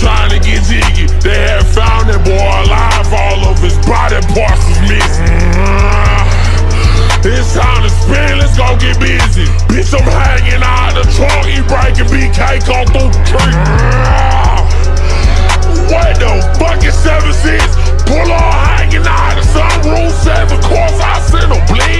trying to get jiggy. They had found that boy alive, all of his body parts was missing. Uh-huh. It's time to spin, let's go get busy. Bitch, I'm hanging out the trunk, he breaking BK, on through the tree. Uh-huh. What the fuck is 7 6? Pull on hanging out the sunroof, 7 course, I send him bleed.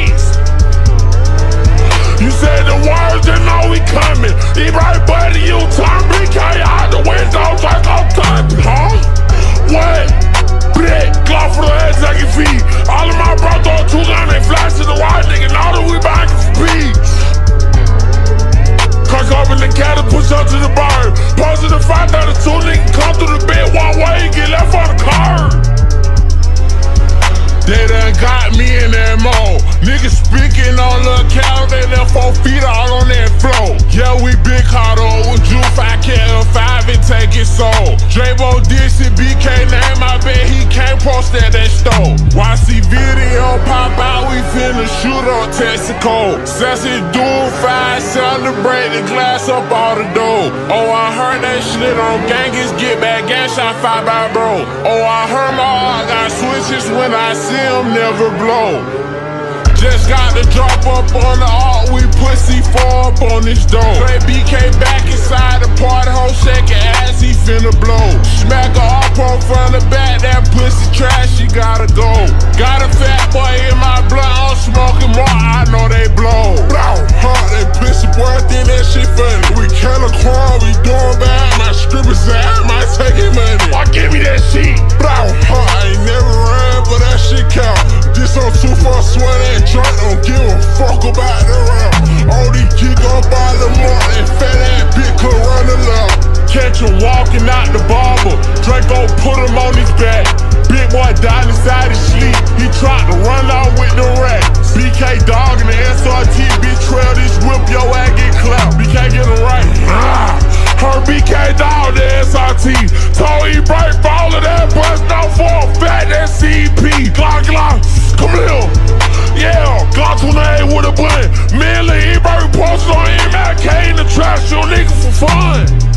Feet. All of my bros throw two gun, they flash to the white nigga, know that we back in speed. Cock up in the cat and push up to the bar. Fact that the two niggas come through the bed one way that store. YC video pop out, we finna shoot on Texaco. Sassy dual five, celebrate the glass up all the dough. Oh, I heard that shit on Genghis, get back, gang shot five by bro. Oh, I heard my heart got switches when I see him never blow. Just got to drop up on the art, we pussy four up on this door. Straight BK back inside the party, hoe shaking ass, he finna blow. Smack her up on front the back, that pussy she gotta go. Got a fat boy in my blood, I'm smoking more, I know they blow. Blow, huh, they pussy boy, I think that shit funny. We kill a crime, we doing bad, my strippers might take it money. Why give me that shit? Blow, huh, I ain't never ran, but that shit count. This on too far, sweat and drink, don't give a fuck about the round. All these kick up by the mark, and fat ass bitch could run the. Catch him walking out the barber, Draco put him on his back. Boy died inside his sleep. He tried to run out with the rat. BK dog in the SRT, bitch trail this whip, yo ass get clapped. BK get him right. Ah. Her BK dog, the SRT. Told he break all of that bust out for a fat SCP. Glock, Glock, come here. Yeah, Glock 28 with a button. Merely, he break posted on MLK in the trash, your nigga for fun.